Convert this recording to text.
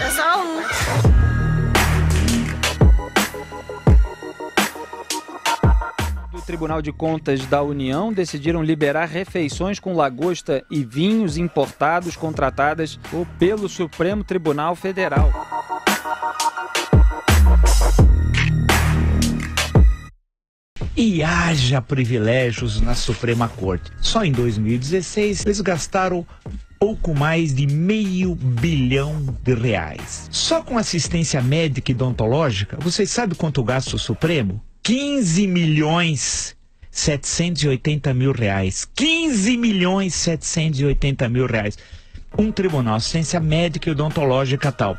É só um. do Tribunal de Contas da União decidiram liberar refeições com lagosta e vinhos importados contratadas pelo Supremo Tribunal Federal. E haja privilégios na Suprema Corte. Só em 2016 eles gastaram pouco mais de meio bilhão de reais. Só com assistência médica e odontológica, vocês sabem quanto gasta o Supremo? 15 milhões 780 mil reais. 15 milhões 780 mil reais. Um tribunal, assistência médica e odontológica tal.